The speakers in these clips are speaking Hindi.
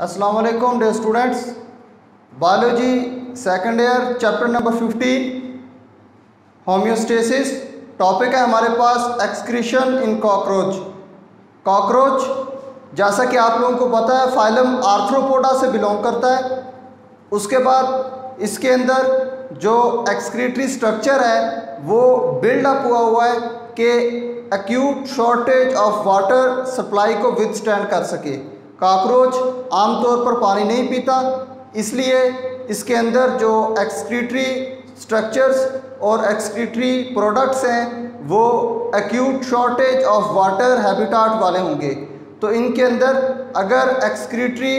वालेकुम dear students biology second year chapter number 15 homeostasis topic है हमारे पास एक्सक्रीशन इन कॉकरोच कॉकरोच जैसा कि आप लोगों को पता है फाइलम आर्थ्रोपोडा से बिलोंग करता है. उसके बाद इसके अंदर जो एक्सक्रीटरी स्ट्रक्चर है, वो बिल्डअप हुआ हुआ है कि acute shortage of water supply को विद स्टैंड कर सके। काकरोच आमतौर पर पानी नहीं पीता, इसलिए इसके अंदर जो एक्सक्रीटरी स्ट्रक्चर्स और एक्सक्रीटरी प्रोडक्ट्स हैं, वो acute shortage of water habitat वाले होंगे। तो इनके अंदर अगर एक्सक्रीटरी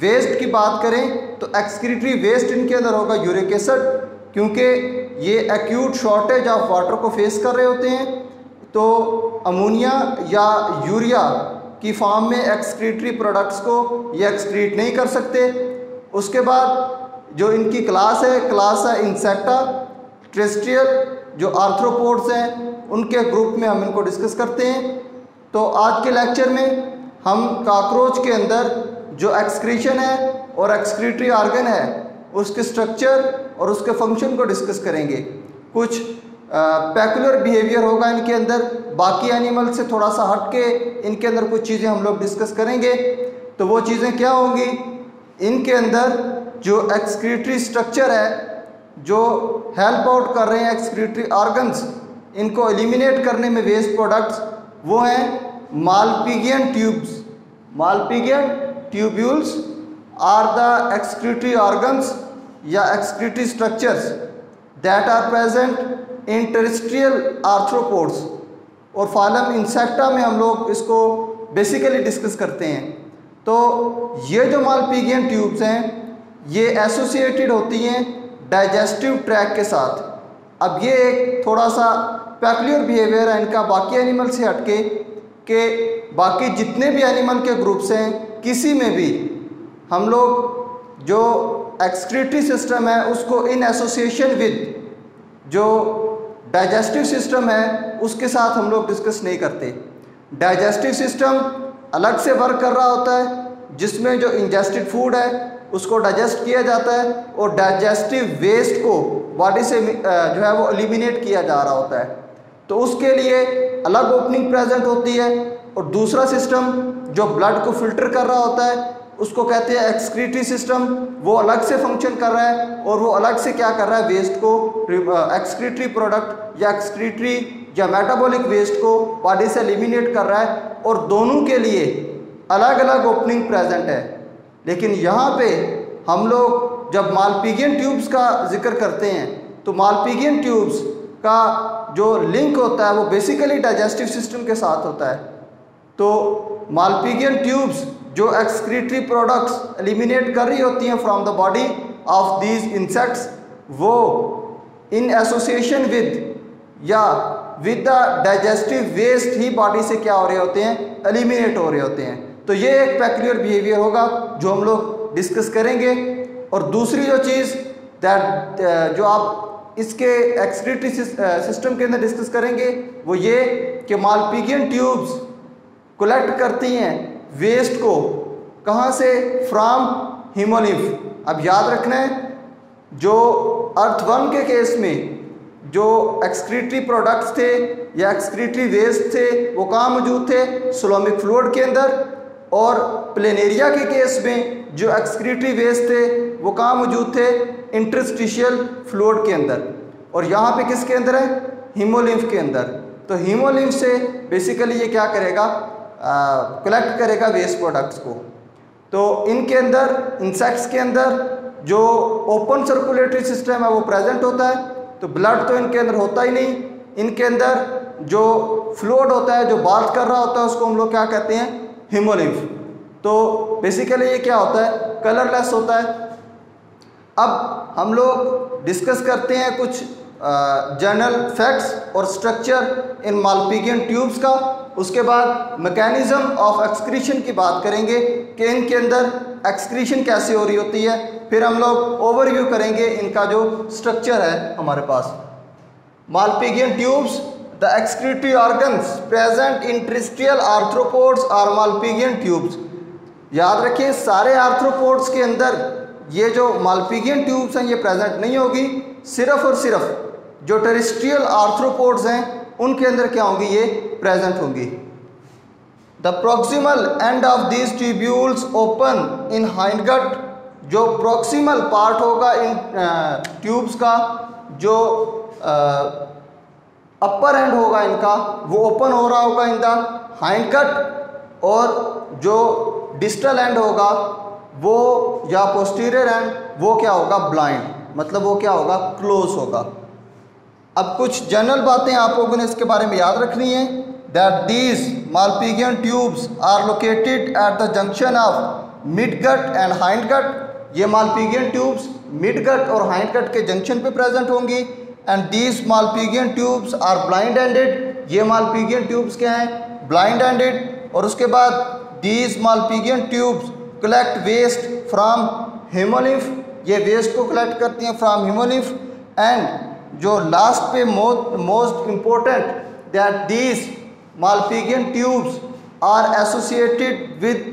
वेस्ट की बात करें तो एक्सक्रीटरी वेस्ट इनके अंदर होगा यूरिक एसिड क्योंकि ये एक्यूट शॉर्टेज ऑफ़ वाटर को फेस कर रहे होते हैं। तो अमोनिया या यूरिया की फॉर्म में एक्सक्रीटरी प्रोडक्ट्स को ये एक्सक्रीट नहीं कर सकते। उसके बाद जो इनकी क्लास है क्लास है इंसेक्टा ट्रेस्ट्रियल जो आर्थ्रोपोड्स हैं, उनके ग्रुप में हम इनको डिस्कस करते हैं। तो आज के लेक्चर में हम काकरोच के अंदर जो एक्सक्रीशन है और एक्सक्रीटरी आर्गन है, उसके स्ट्रक्चर और उसके फ़ंक्शन को डिस्कस करेंगे। कुछ पैकुलर बिहेवियर होगा इनके अंदर। बाकी एनिमल से थोड़ा सा हट के इनके अंदर कुछ चीज़ें हम लोग डिस्कस करेंगे। तो वो चीज़ें क्या होंगी? इनके अंदर जो एक्सक्रीटरी स्ट्रक्चर है, जो हेल्प आउट कर रहे हैं एक्सक्रीटरी ऑर्गन्स इनको एलिमिनेट करने में वेस्ट प्रोडक्ट्स वो हैं Malpighian tubes Malpighian tubules are the excretory organs या excretory structures that are present in terrestrial arthropods और फालम इंसेक्टा में हम लोग इसको बेसिकली डिस्कस करते हैं। तो ये जो मालपीगियन ट्यूब्स हैं, ये एसोसिएटेड होती हैं डाइजेस्टिव ट्रैक के साथ। अब ये एक थोड़ा सा पैकुलर बिहेवियर है, इनका बाकी एनिमल से हटके कि बाकी जितने भी एनिमल के ग्रुप्स हैं, किसी में भी हम लोग जो एक्सक्रीटरी सिस्टम है, उसको इन एसोसिएशन विद जो डाइजेस्टिव सिस्टम है, उसके साथ हम लोग डिस्कस नहीं करते। डाइजेस्टिव सिस्टम अलग से वर्क कर रहा होता है, जिसमें जो इंजेस्टेड फ़ूड है, उसको डाइजेस्ट किया जाता है और डाइजेस्टिव वेस्ट को बॉडी से जो है वो एलिमिनेट किया जा रहा होता है। तो उसके लिए अलग ओपनिंग प्रेजेंट होती है और दूसरा सिस्टम जो ब्लड को फ़िल्टर कर रहा होता है उसको कहते हैं एक्सक्रीटरी सिस्टम वो अलग से फ़ंक्शन कर रहा है और वो अलग से क्या कर रहा है वेस्ट को एक्सक्रीटरी प्रोडक्ट या एक्सक्रीटरी या मेटाबॉलिक वेस्ट को बॉडी से एलिमिनेट कर रहा है और दोनों के लिए अलग अलग ओपनिंग प्रेजेंट है। लेकिन यहाँ पे हम लोग जब मालपीगियन ट्यूब्स का ज़िक्र करते हैं तो मालपीगियन ट्यूब्स का जो लिंक होता है, वो बेसिकली डाइजेस्टिव सिस्टम के साथ होता है। तो मालपीगियन ट्यूब्स जो एक्सक्रीटरी प्रोडक्ट्स एलिमिनेट कर रही होती हैं from the body of these insects वो इन एसोसिएशन विद या विद द डाइजेस्टिव वेस्ट ही बॉडी से क्या हो रहे होते हैं? एलिमिनेट हो रहे होते हैं। तो ये एक पैक्यूलर बिहेवियर होगा जो हम लोग डिस्कस करेंगे। और दूसरी जो चीज़ दैट जो आप इसके एक्सक्रीटरी सिस्टम के अंदर डिस्कस करेंगे, वो ये कि मालपीगियन ट्यूब्स कलेक्ट करती हैं। वेस्ट को कहाँ से? फ्राम हीमोलिफ अब याद रखना है, जो अर्थवर्म के केस में जो एक्सक्रीटरी प्रोडक्ट्स थे या एक्सक्रीटरी वेस्ट थे, वो कहाँ मौजूद थे? सोलोमिक फ्लूड के अंदर। और प्लेनेरिया के केस में जो एक्सक्रीटरी वेस्ट थे, वो कहाँ मौजूद थे? इंटरस्टिशियल फ्लूड के अंदर। और यहाँ पे किसके अंदर है? हीमोलिम्फ के अंदर। तो हीमोलिम्फ से बेसिकली ये क्या करेगा? कलेक्ट करेगा वेस्ट प्रोडक्ट्स को। तो इनके अंदर इंसेक्ट्स के अंदर जो ओपन सर्कुलेटरी सिस्टम है, वो प्रेजेंट होता है तो ब्लड तो इनके अंदर होता ही नहीं। इनके अंदर जो फ्लूड होता है, जो बाथ कर रहा होता है, उसको हम लोग क्या कहते हैं? हिमोलिम्फ तो बेसिकली ये क्या होता है? कलरलेस होता है। अब हम लोग डिस्कस करते हैं कुछ जनरल फैक्ट्स और स्ट्रक्चर इन मालपीगियन ट्यूब्स का। उसके बाद मैकेनिज़्म ऑफ़ एक्सक्रीशन की बात करेंगे कि इनके अंदर एक्सक्रीशन कैसे हो रही होती है। फिर हम लोग ओवरव्यू करेंगे इनका जो स्ट्रक्चर है हमारे पास। Malpighian tubes the excretory organs present in terrestrial arthropods are Malpighian tubes याद रखिए, सारे आर्थ्रोपोड्स के अंदर ये जो मालपीगियन ट्यूब्स हैं, ये प्रेजेंट नहीं होगी, सिर्फ़ और सिर्फ़ जो टेरिस्ट्रियल आर्थ्रोपोड्स हैं, उनके अंदर क्या होंगी? ये प्रेजेंट होंगी। The proximal end of these tubules open in hindgut जो प्रोक्सिमल पार्ट होगा इन ट्यूब्स का, जो अपर एंड होगा इनका, वो ओपन हो रहा होगा इन द हाइंड कट और जो डिस्टल एंड होगा, वो या पोस्टीरियर एंड वो क्या होगा? ब्लाइंड मतलब वो क्या होगा? क्लोज होगा। अब कुछ जनरल बातें आप लोगों ने इसके बारे में याद रखनी है that these Malpighian tubes are located at the junction of midgut and hindgut ये मालपीगियन ट्यूब्स मिड गट और हाइंड गट के जंक्शन पे प्रेजेंट होंगी and these malpighian tubes are blind ended ये मालपीगियन ट्यूब्स क्या हैं? ब्लाइंड एंडेड और उसके बाद these Malpighian tubes collect waste from haemolymph ये वेस्ट को कलेक्ट करती हैं फ्राम हिमोलिफ एंड जो लास्ट पे most most important that these Malpighian tubes are associated with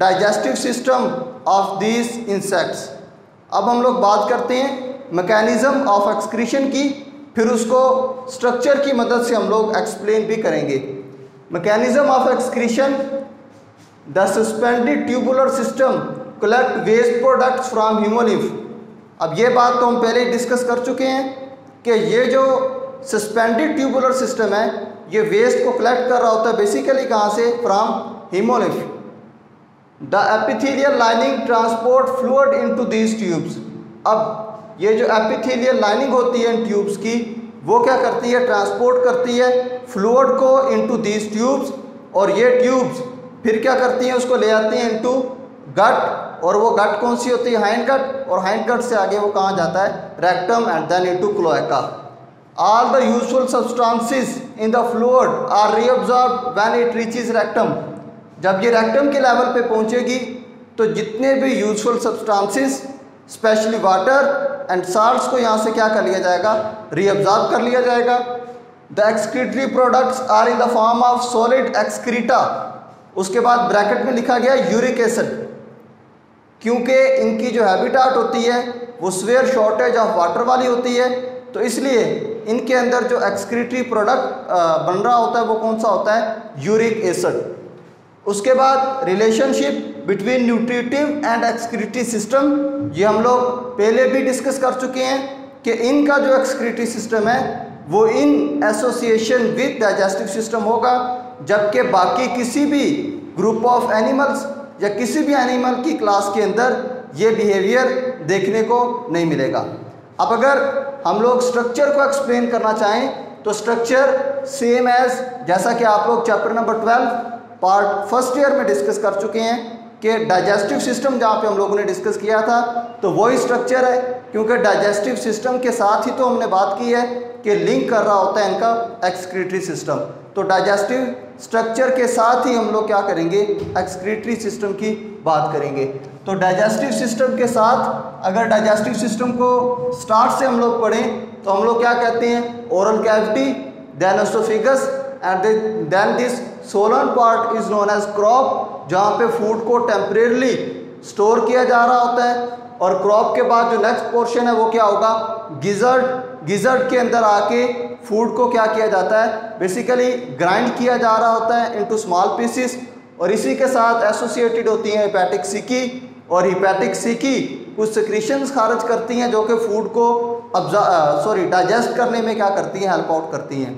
digestive system of these insects अब हम लोग बात करते हैं मैकेनिज़्म ऑफ़ एक्सक्रीशन की, फिर उसको स्ट्रक्चर की मदद से हम लोग एक्सप्लेन भी करेंगे। Mechanism of excretion the suspended tubular system collect waste products from haemolymph अब ये बात तो हम पहले ही डिस्कस कर चुके हैं। कि ये जो सस्पेंडेड ट्यूबुलर सिस्टम है, ये वेस्ट को कलेक्ट कर रहा होता है बेसिकली कहाँ से? From hemolymph the epithelial lining transport fluid into these tubes अब ये जो एपिथेलियल लाइनिंग होती है इन ट्यूब्स की, वो क्या करती है? ट्रांसपोर्ट करती है फ्लूड को इनटू दीज ट्यूब्स और ये ट्यूब्स फिर क्या करती हैं? उसको ले आती हैं इनटू गट और वो गट कौन सी होती है? हाइंड गट और हाइंड गट से आगे वो कहाँ जाता है? Rectum and then into cloaca all the useful substances in the fluid are reabsorb when it reaches rectum जब ये रेक्टम के लेवल पे पहुंचेगी तो जितने भी useful substances specially water and salts को यहाँ से क्या कर लिया जाएगा? रीअब्जॉर्ब कर लिया जाएगा। The excretory products are in the form of solid excreta उसके बाद ब्रैकेट में लिखा गया यूरिक एसिड क्योंकि इनकी जो हैबिटाट होती है, वो स्वेयर शॉर्टेज ऑफ़ वाटर वाली होती है तो इसलिए इनके अंदर जो एक्सक्रीटरी प्रोडक्ट बन रहा होता है, वो कौन सा होता है? यूरिक एसिड उसके बाद relationship between nutritive and excretory system ये हम लोग पहले भी डिस्कस कर चुके हैं कि इनका जो एक्सक्रीटरी सिस्टम है, वो in association with digestive system होगा, जबकि बाकी किसी भी ग्रुप ऑफ़ एनिमल्स या किसी भी एनिमल की क्लास के अंदर ये बिहेवियर देखने को नहीं मिलेगा। अब अगर हम लोग स्ट्रक्चर को एक्सप्लेन करना चाहें तो स्ट्रक्चर सेम एज जैसा कि आप लोग chapter number twelve part first year में डिस्कस कर चुके हैं कि डाइजेस्टिव सिस्टम जहाँ पे हम लोगों ने डिस्कस किया था तो वही स्ट्रक्चर है, क्योंकि डाइजेस्टिव सिस्टम के साथ ही तो हमने बात की है कि लिंक कर रहा होता है इनका एक्सक्रीटरी सिस्टम तो डाइजेस्टिव स्ट्रक्चर के साथ ही हम लोग क्या करेंगे? एक्सक्रीटरी सिस्टम की बात करेंगे। तो डाइजेस्टिव सिस्टम के साथ अगर डाइजेस्टिव सिस्टम को स्टार्ट से हम लोग पढ़ें तो हम लोग क्या कहते हैं? Oral cavity then oesophagus and then this swollen part is known as crop जहाँ पे फ़ूड को टेम्परेरली स्टोर किया जा रहा होता है। और क्रॉप के बाद जो नेक्स्ट पोर्शन है, वो क्या होगा? गिजर्ड गिजर्ड के अंदर आके फ़ूड को क्या किया जाता है? बेसिकली ग्राइंड किया जा रहा होता है इनटू स्मॉल पीसेस और इसी के साथ एसोसिएटेड होती हैं हिपैटिक सिकी और हिपैटिक सिकी कुछ सिक्रीशंस खारिज करती हैं जो कि फ़ूड को सॉरी डाइजेस्ट करने में क्या करती हैं हेल्प आउट करती हैं।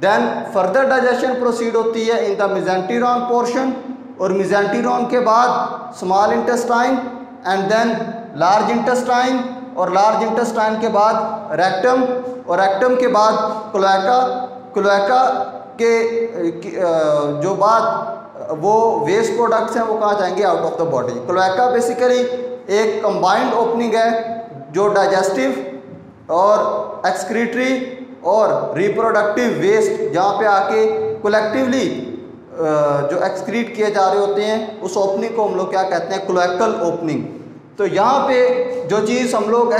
देन फर्दर डाइजेशन प्रोसीड होती है इन द मिजेंटीरॉन पोर्शन और मिजेंटीरॉन के बाद small intestine and then large intestine और लार्ज इंटेस्टाइन के बाद रेक्टम, और रेक्टम के बाद क्लोएका क्लोएका के जो बाद, वो वेस्ट प्रोडक्ट्स हैं, वो कहाँ जाएँगे? Out of the body cloaca basically एक कंबाइंड ओपनिंग है, जो डाइजेस्टिव और एक्सक्रीटरी और रिप्रोडक्टिव वेस्ट जहाँ पे आके कलेक्टिवली जो एक्सक्रीट किए जा रहे होते हैं, उस ओपनिंग को हम लोग क्या कहते हैं? क्लोएकल ओपनिंग तो यहाँ पे जो चीज़ हम लोग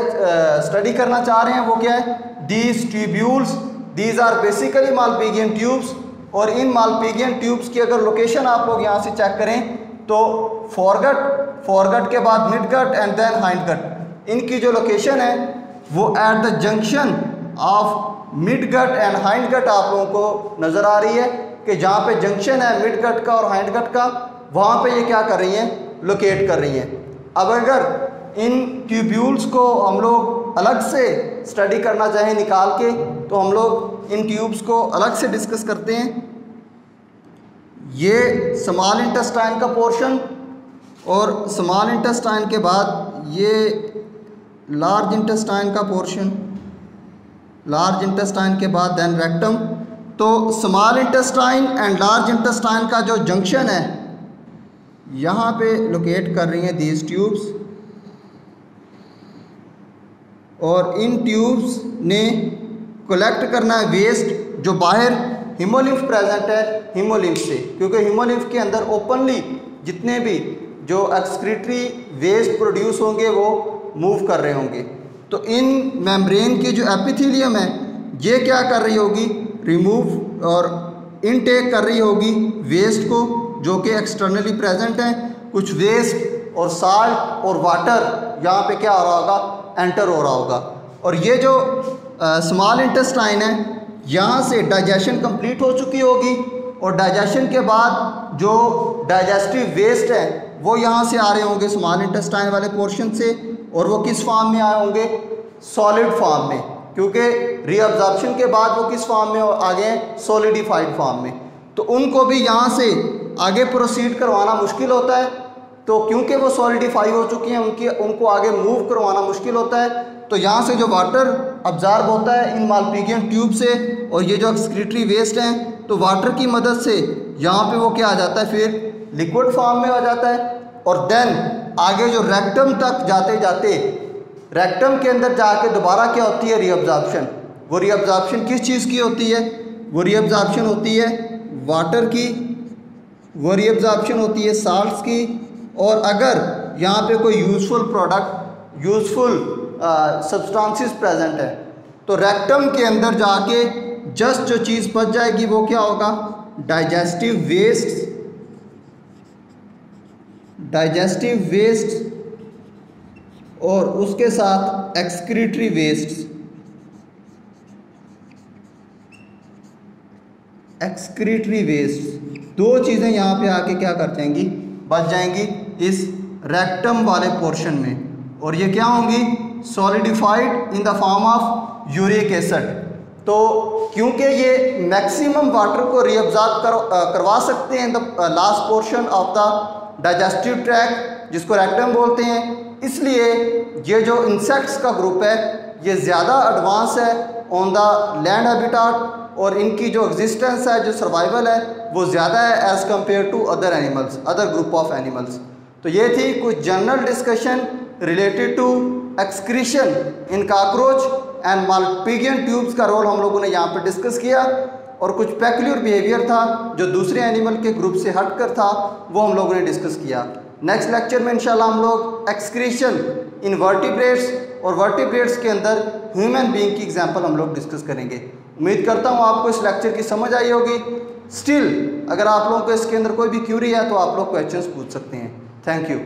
स्टडी करना चाह रहे हैं वो क्या है? These tubules these are basically Malpighian tubes और इन मालपीगियन ट्यूब्स की अगर लोकेशन आप लोग यहाँ से चेक करें तो फॉरगट फॉरगट के बाद midgut and then hindgut इनकी जो लोकेशन है, वो at the junction of midgut and hindgut आप लोगों को नज़र आ रही है कि जहाँ पे जंक्शन है मिड गट का और हाइंड गट का, वहाँ पे ये क्या कर रही हैं? लोकेट कर रही हैं। अब अगर इन ट्यूब्यूल्स को हम लोग अलग से स्टडी करना चाहें निकाल के तो हम लोग इन ट्यूब्स को अलग से डिस्कस करते हैं। ये स्मॉल इंटेस्टाइन का पोर्शन और स्मॉल इंटेस्टाइन के बाद ये लार्ज इंटेस्टाइन का पोर्शन लार्ज इंटेस्टाइन के बाद देन रेक्टम तो small intestine and large intestine का जो जंक्शन है यहाँ पे लोकेट कर रही हैं दीज ट्यूब्स और इन ट्यूब्स ने कलेक्ट करना है वेस्ट जो बाहर हीमोलिम्फ प्रेजेंट है हीमोलिम्फ से. क्योंकि हीमोलिम्फ के अंदर ओपनली जितने भी जो एक्सक्रीटरी वेस्ट प्रोड्यूस होंगे वो मूव कर रहे होंगे. तो इन मेम्ब्रेन की जो एपिथीलियम है, ये क्या कर रही होगी? रिमूव और इनटेक कर रही होगी वेस्ट को. जो कि एक्सटर्नली प्रेजेंट हैं, कुछ वेस्ट और साल्ट और वाटर यहाँ पे क्या हो रहा होगा? एंटर हो रहा होगा। और ये जो स्मॉल इंटेस्टाइन है, यहाँ से डाइजेशन कंप्लीट हो चुकी होगी और डाइजेशन के बाद जो डाइजेस्टिव वेस्ट है, वो यहाँ से आ रहे होंगे स्मॉल इंटेस्टाइन वाले पोर्शन से और वो किस फॉर्म में आए होंगे? सॉलिड फॉर्म में। क्योंकि रीअब्जॉर्प्शन के बाद वो किस फॉर्म में आ गए हैं? सॉलिडिफाइड फॉर्म में। तो उनको भी यहाँ से आगे प्रोसीड करवाना मुश्किल होता है तो क्योंकि वो सॉलिडिफाई हो चुकी हैं, उनकी, उनको आगे मूव करवाना मुश्किल होता है तो यहाँ से जो वाटर अब्जार्ब होता है इन मालपीगियन ट्यूब से, और ये जो एक्सक्रीटरी वेस्ट हैं तो वाटर की मदद से यहाँ पे वो क्या आ जाता है फिर? लिक्विड फॉर्म में आ जाता है, और देन आगे जो रेक्टम तक जाते जाते रेक्टम के अंदर जाके दोबारा क्या होती है? रीअब्जॉर्प्शन वो रीअब्जॉर्प्शन किस चीज़ की होती है? वो रीअब्जॉर्प्शन होती है वाटर की वो रीअब्जॉर्प्शन होती है साल्ट्स की, और अगर यहाँ पे कोई useful product useful substances present है तो रेक्टम के अंदर जाके जस्ट जो चीज़ बच जाएगी वो क्या होगा? डाइजेस्टिव वेस्ट डाइजेस्टिव वेस्ट और उसके साथ एक्सक्रीटरी वेस्ट एक्सक्रीटरी वेस्ट दो चीज़ें यहाँ पे आके क्या कर जाएँगी? बच जाएँगी इस रेक्टम वाले पोर्शन में। और ये क्या होंगी? Solidified in the form of uric acid तो क्योंकि ये मैक्सिमम वाटर को रीअब्जॉर्ब कर, करवा सकते हैं in the last portion of the digestive tract, जिसको रेक्टम बोलते हैं। इसलिए ये जो इंसेक्ट्स का ग्रुप है, ये ज़्यादा एडवांस है ऑन द लैंड हैबिटाट और इनकी जो एग्जिस्टेंस है, जो सर्वाइवल है, वो ज़्यादा है as compared to other animals other group of animals तो ये थी कुछ general discussion related to excretion in cockroach and Malpighian tubes का रोल हम लोगों ने यहाँ पर डिस्कस किया। और कुछ पैकुलर बिहेवियर था जो दूसरे एनिमल के ग्रुप से हट कर था, वो हम लोगों ने डिस्कस किया। नेक्स्ट लेक्चर में इंशाल्लाह हम लोग एक्सक्रीशन इन वर्टिब्रेट्स और वर्टिब्रेट्स के अंदर ह्यूमन बीइंग की एग्जांपल हम लोग डिस्कस करेंगे। उम्मीद करता हूँ आपको इस लेक्चर की समझ आई होगी। स्टिल अगर आप लोगों को इसके अंदर कोई भी क्यूरी है तो आप लोग क्वेश्चन पूछ सकते हैं। Thank you